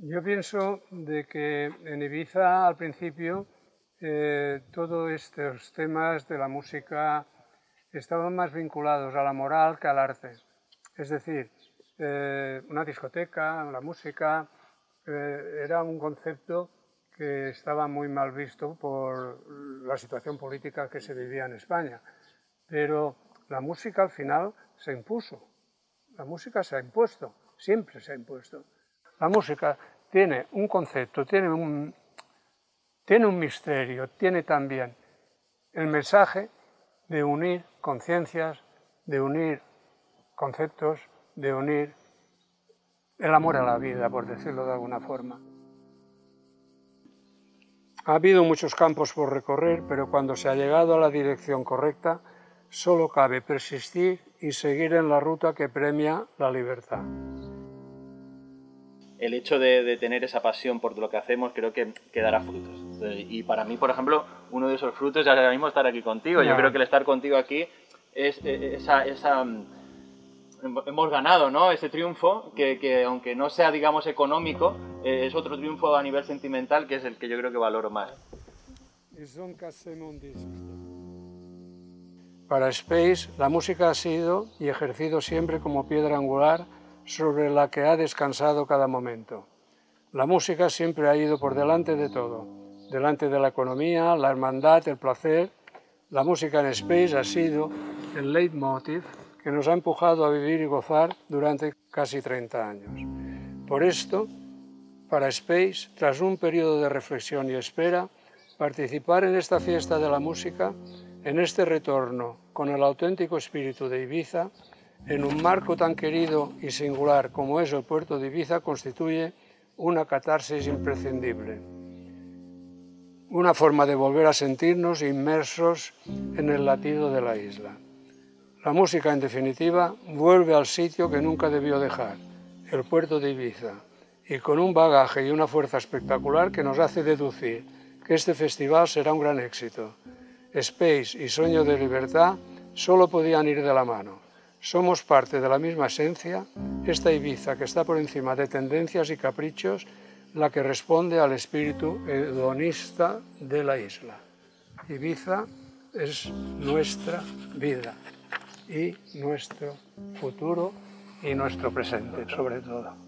Yo pienso de que en Ibiza al principio eh, todos estos temas de la música estaban más vinculados a la moral que al arte. Es decir, eh, una discoteca, la música, eh, era un concepto que estaba muy mal visto por la situación política que se vivía en España. Pero la música al final se impuso. La música se ha impuesto, siempre se ha impuesto. La música tiene un concepto, tiene un, tiene un misterio, tiene también el mensaje de unir conciencias, de unir conceptos, de unir el amor a la vida, por decirlo de alguna forma. Ha habido muchos campos por recorrer, pero cuando se ha llegado a la dirección correcta, solo cabe persistir y seguir en la ruta que premia la libertad. El hecho de, tener esa pasión por lo que hacemos creo que, que, dará frutos. Y para mí, por ejemplo, uno de esos frutos es ahora mismo estar aquí contigo. Yo creo que el estar contigo aquí es eh, esa, esa hemos ganado ¿no? ese triunfo que, que, aunque no sea digamos económico eh, es otro triunfo a nivel sentimental que es el que yo creo que valoro más para Space la música ha sido y ejercido siempre como piedra angular sobre la que ha descansado cada momento la música siempre ha ido por delante de todo delante de la economía la hermandad el placer la música en Space ha sido el leitmotiv que nos ha empujado a vivir y gozar durante casi 30 años. Por esto, para Space, tras un periodo de reflexión y espera, participar en esta fiesta de la música, en este retorno con el auténtico espíritu de Ibiza, en un marco tan querido y singular como es el puerto de Ibiza, constituye una catarsis imprescindible, una forma de volver a sentirnos inmersos en el latido de la isla. La música, en definitiva, vuelve al sitio que nunca debió dejar, el puerto de Ibiza, y con un bagaje y una fuerza espectacular que nos hace deducir que este festival será un gran éxito. Space y Sueño de Libertad solo podían ir de la mano. Somos parte de la misma esencia, esta Ibiza que está por encima de tendencias y caprichos, la que responde al espíritu hedonista de la isla. Ibiza es nuestra vida y nuestro futuro y nuestro presente, sobre todo.